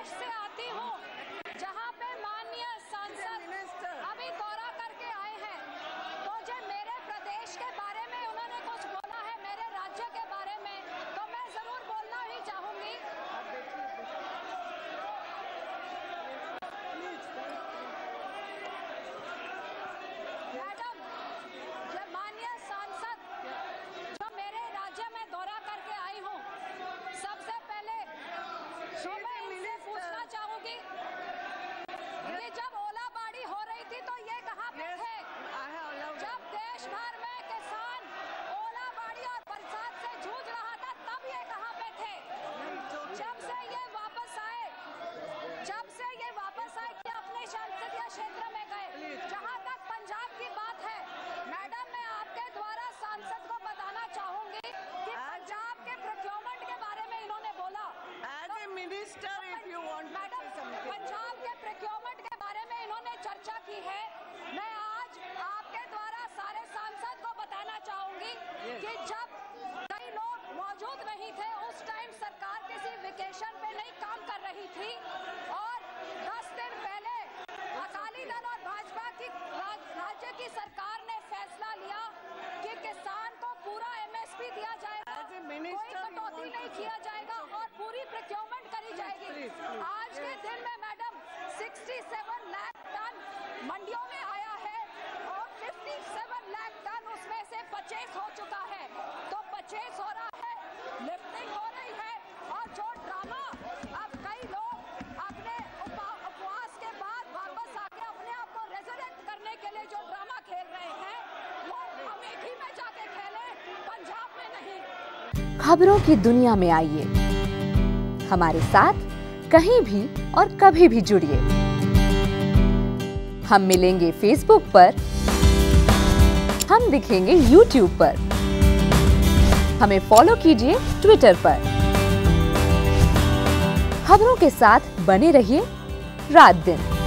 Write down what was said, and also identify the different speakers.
Speaker 1: प्रदेश से आती हूँ जहाँ पे माननीय सांसद अभी दौरा करके आए हैं तो जो मेरे प्रदेश के बारे में उन्होंने कुछ बोला है मेरे राज्य के बारे में तो मैं ज़रूर बोलना ही चाहूँगी मैडम जब माननीय सांसद जो मेरे राज्य में दौरा करके आई हूँ सबसे पहले तो मैं इनसे पूछना चाहूँगी कि जब ओलाबाड़ी हो रही थी तो ये कहाँ पे थे जब देश भर में किसान ओलाबाड़ी और बरसात से जूझ रहा था तब ये कहाँ पे थे जब से ये वापस आए जब से ये वापस आए कि अपने संसदीय क्षेत्र में गए जहाँ तक पंजाब की बात है मैडम मैं आपके द्वारा सांसद को बताना चाहूँगी कि पंजाब के प्रोक्योरमेंट के बारे में इन्होंने बोला
Speaker 2: As a minister, if you want to
Speaker 1: madam
Speaker 2: say something.
Speaker 1: Punjab के प्रोक्योरमेंट के बारे में इन्होंने चर्चा की है मैं आज आपके द्वारा सारे सांसद को बताना चाहूँगी कि जब कई लोग मौजूद नहीं थे उस टाइम सरकार किसी वेकेशन पे नहीं काम कर रही थी और 10 दिन पहले अकाली दल और भाजपा की राज्य की सरकार ने फैसला लिया कि किसान को पूरा एमएसपी दिया जाएगा कोई कटौती नहीं किया जाएगा और पूरी प्रोक्योरमेंट करी जाएगी. आज के दिन में मैडम 67 लाख टन मंडियों में आया है और 57 लाख टन उसमें से परचेस हो चुका है रहा है लिफ्टिंग हो रही है, और जो ड्रामा अब कई लोग अपने उपवास के बाद वापस आके अपने आप को रेजरेक्ट करने के लिए जो ड्रामा खेल रहे हैं, वो अमेठी में जाके खेले, पंजाब में नहीं।
Speaker 3: खबरों की दुनिया में आइए। हमारे साथ कहीं भी और कभी भी जुड़िए। हम मिलेंगे फेसबुक पर, हम दिखेंगे यूट्यूब पर। हमें फॉलो कीजिए ट्विटर पर। खबरों के साथ बने रहिए रात दिन।